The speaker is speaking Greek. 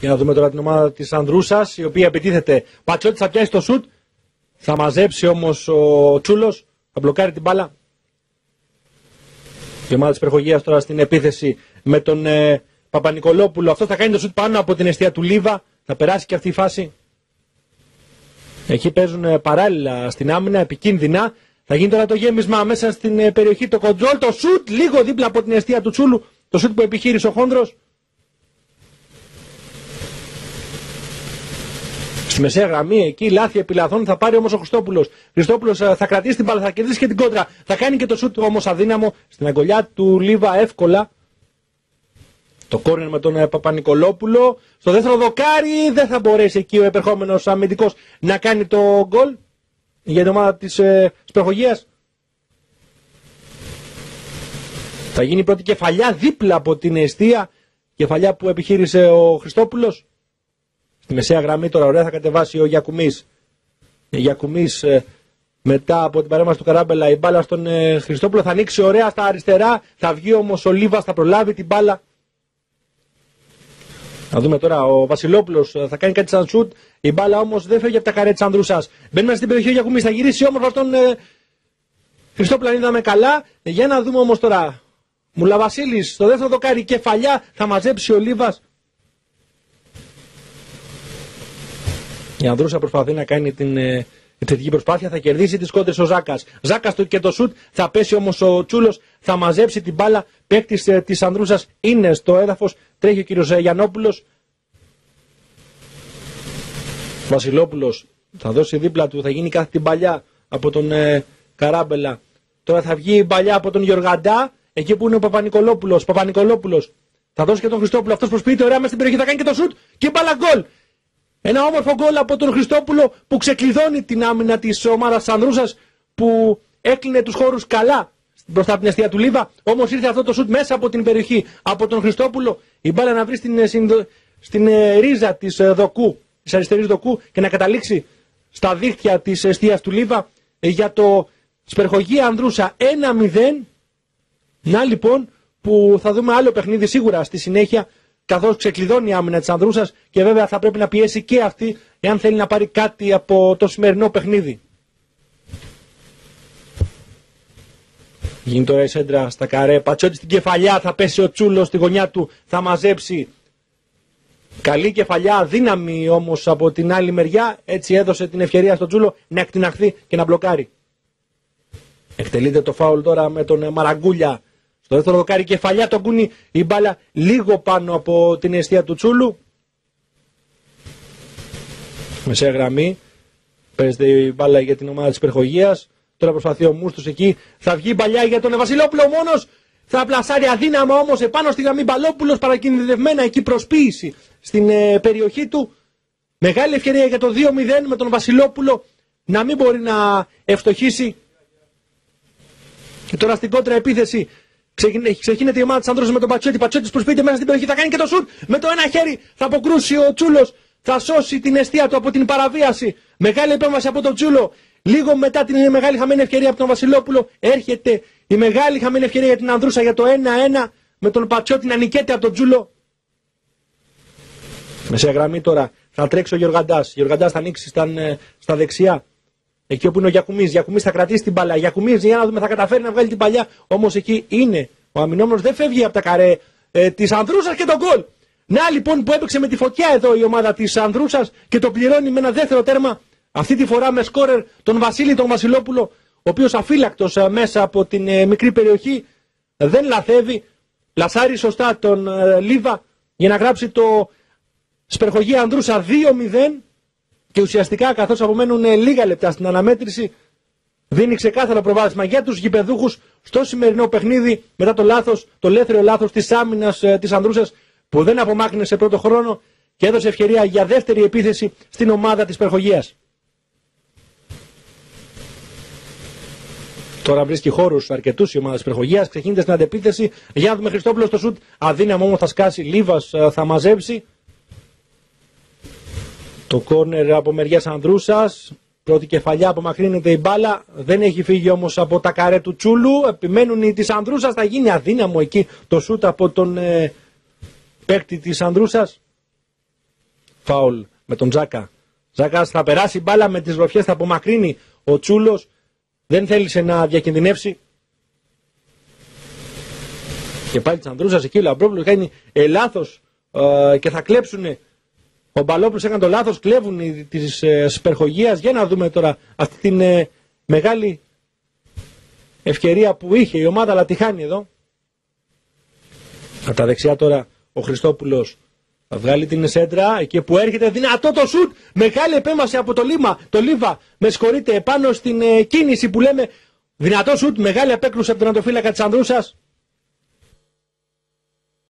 Για να δούμε τώρα την ομάδα της Ανδρούσα, η οποία επιτίθεται. Πατσότη θα πιάσει το σουτ. Θα μαζέψει όμως ο Τσούλος. Θα μπλοκάρει την μπάλα. Η ομάδα τη Περχογία τώρα στην επίθεση με τον ε, Παπα-Νικολόπουλο. Αυτό θα κάνει το σουτ πάνω από την αιστεία του Λίβα. Θα περάσει και αυτή η φάση. Εκεί παίζουν ε, παράλληλα στην άμυνα, επικίνδυνα. Θα γίνει τώρα το γέμισμα μέσα στην ε, περιοχή, το κοντρόλ, το σουτ λίγο δίπλα από την αιστεία του Τσούλου. Το σουτ που επιχείρησε ο Χόνδρος. Στη μεσαία γραμμή εκεί λάθη επιλαθών θα πάρει όμως ο Χριστόπουλος. Χριστόπουλος ε, θα κρατήσει την μπάλα, θα κερδίσει και την κόντρα. Θα κάνει και το σουτ όμως αδύναμο στην αγκολιά του Λίβα εύκολα. Το κόρνερ με τον ε, Παπα-Νικολόπουλο. Στο δεύτερο δοκάρι δεν θα μπορέσει εκεί ο επερχόμενος αμυντικός να κάνει το γκολ για την ομάδα της ε, Θα γίνει πρώτη κεφαλιά δίπλα από την αιστεία. Κεφαλιά που επιχείρησε ο Χριστόπουλος. Στη μεσαία γραμμή τώρα ωραία θα κατεβάσει ο Γιακουμής. Γιακουμής ε, μετά από την παρέμβαση του Καράμπελα η μπάλα στον ε, Χριστόπουλο θα ανοίξει ωραία στα αριστερά. Θα βγει όμως ο Λίβας, θα προλάβει την μπάλα. Να δούμε τώρα, ο Βασιλόπουλος ε, θα κάνει κάτι σαν σουτ. Η μπάλα όμως δεν φεύγει από τα καρέ τη Ανδρούσα. Μπαίνει μέσα στην περιοχή ο Γιακουμής, θα γυρίσει όμορφα αυτόν ε, Χριστόπουλο αν είδαμε καλά. Για να δούμε όμως τώρα. Μουλαβασίλης στο δεύτερο δοκάρι κεφαλιά θα μαζέψει ο Λίβας. Η Ανδρούσα προσπαθεί να κάνει την ε, θετική προσπάθεια, θα κερδίσει τις κόντρες ο Ζάκας. Ζάκας και το σουτ, θα πέσει όμως ο Τσούλος, θα μαζέψει την μπάλα. Παίκτης ε, της Ανδρούσας είναι στο έδαφος. Τρέχει ο κύριος ε, Γιανόπουλο. Βασιλόπουλος θα δώσει δίπλα του, θα γίνει κάθε την παλιά από τον ε, Καράμπελα. Τώρα θα βγει η παλιά από τον Γιωργαντά, εκεί που είναι ο Παπα-Νικολόπουλος. Παπα-Νικολόπουλος θα δώσει και τον Χριστόπουλο. Αυτός προσποιείται ωραία μέσα στην περιοχή, θα κάνει και το σουτ και μπάλα γκολ. Ένα όμορφο γκολ από τον Χριστόπουλο που ξεκλειδώνει την άμυνα της ομάδας Ανδρούσας που έκλεινε τους χώρους καλά μπροστά από την αιστεία του Λίβα. Όμως ήρθε αυτό το σουτ μέσα από την περιοχή από τον Χριστόπουλο. Η μπάλα να βρει στην, ε, στην ε, ρίζα της ε, δοκού, της αριστερής δοκού και να καταλήξει στα δίχτυα της αιστείας του Λίβα για το Σπερχογία Ανδρούσα 1-0. Να λοιπόν που θα δούμε άλλο παιχνίδι σίγουρα στη συνέχεια καθώς ξεκλειδώνει η άμυνα της Ανδρούσας και βέβαια θα πρέπει να πιέσει και αυτή εάν θέλει να πάρει κάτι από το σημερινό παιχνίδι. Γίνει τώρα η σέντρα στα καρέ, πατσότη στην κεφαλιά, θα πέσει ο Τσούλος στη γωνιά του, θα μαζέψει Καλή κεφαλιά, δύναμη όμως από την άλλη μεριά, έτσι έδωσε την ευκαιρία στον Τσούλο να εκτιναχθεί και να μπλοκάρει. Εκτελείται το φάουλ τώρα με τον Μαραγκούλια στο δεύτερο δοκάρι κεφαλιά τον κούνι η μπάλα λίγο πάνω από την αιστεία του Τσούλου. Μεσαία γραμμή. Παίζεται η μπάλα για την ομάδα της Περχογία. Τώρα προσπαθεί ο Μούστος εκεί. Θα βγει η μπαλιά για τον Βασιλόπουλο μόνος. Θα πλασάρει αδύναμα όμως επάνω στη γραμμή Μπαλόπουλος παρακινδυνευμένα εκεί προσποίηση στην ε, περιοχή του. Μεγάλη ευκαιρία για το 2-0 με τον Βασιλόπουλο να μην μπορεί να ευστοχήσει. Και τώρα στην κόντρα επίθεση Ξεκινάει η ομάδα της Ανδρούσα με τον Πατσέτη. Πατσέτη προσποιείται μέσα στην περιοχή. Θα κάνει και το σουτ. Με το ένα χέρι θα αποκρούσει ο Τσούλος. Θα σώσει την αιστεία του από την παραβίαση. Μεγάλη επέμβαση από τον Τσούλο. Λίγο μετά την μεγάλη χαμένη ευκαιρία από τον Βασιλόπουλο έρχεται η μεγάλη χαμένη ευκαιρία για την Ανδρούσα για το 1-1 με τον Πατσότη να νικέται από τον Τσούλο. Μεσαία γραμμή τώρα θα τρέξει ο Γιωργαντά. Ο Γιωργαντά θα ανοίξει στα, ε, στα δεξιά. Εκεί όπου είναι ο Γιακουμής. Γιακουμής θα κρατήσει την παλιά. Γιακουμής για να δούμε θα καταφέρει να βγάλει την παλιά. Όμως εκεί είναι. Ο αμυνόμενο δεν φεύγει από τα καρέ ε, της Ανδρούσας και τον γκολ. Να λοιπόν που έπαιξε με τη φωτιά εδώ η ομάδα της Ανδρούσας και το πληρώνει με ένα δεύτερο τέρμα. Αυτή τη φορά με σκόρερ τον Βασίλη τον Βασιλόπουλο, ο οποίος αφύλακτος ε, μέσα από την ε, μικρή περιοχή δεν λαθεύει. Λασάρει σωστά τον ε, Λίβα για να γράψει το Σπερχογία Ανδρούσα 2-0 και ουσιαστικά καθώς απομένουν λίγα λεπτά στην αναμέτρηση δίνει ξεκάθαρο προβάδισμα για τους γηπεδούχους στο σημερινό παιχνίδι μετά το λάθος, το λέθριο λάθος της άμυνας ε, της Ανδρούσας που δεν απομάκρυνε σε πρώτο χρόνο και έδωσε ευκαιρία για δεύτερη επίθεση στην ομάδα της Περχογίας. Τώρα βρίσκει χώρους αρκετούς η ομάδα της Περχογίας. Ξεκίνησε στην αντεπίθεση. Για να δούμε Χριστόπουλος στο σουτ. Αδύναμο όμως θα σκάσει. Λίβας ε, θα μαζέψει. Το κόρνερ από μεριάς Ανδρούσας. Πρώτη κεφαλιά απομακρύνεται η μπάλα. Δεν έχει φύγει όμως από τα καρέ του Τσούλου. Επιμένουν οι της Ανδρούσας. Θα γίνει αδύναμο εκεί το σούτ από τον ε, παίκτη της Ανδρούσας. φάουλ με τον Τζάκα. Τζάκα θα περάσει μπάλα με τις ροφιές, θα απομακρύνει. Ο Τσούλος δεν θέλησε να διακινδυνεύσει. Και πάλι Τσανδρούσα εκεί ο Λαμπρόπουλος κάνει ε, λάθος ε, και θα κλέψουν. Ο Μπαλόπουλος έκανε το λάθος, κλέβουν τη ε, υπερχογία. Για να δούμε τώρα αυτή την ε, μεγάλη ευκαιρία που είχε η ομάδα, αλλά τη χάνει εδώ. Από τα δεξιά τώρα ο Χριστόπουλος θα βγάλει την σέντρα εκεί που έρχεται δυνατό το σουτ. Μεγάλη επέμβαση από το Λίμα. Το Λίβα, με συγχωρείτε, επάνω στην ε, κίνηση που λέμε δυνατό σουτ. Μεγάλη απέκρουση από τον Αντοφύλακα της Ανδρούσας.